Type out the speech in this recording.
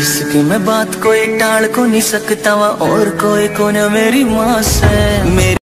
जिसकी मैं बात कोई टाल को नहीं सकता और कोई को मेरी माँ से।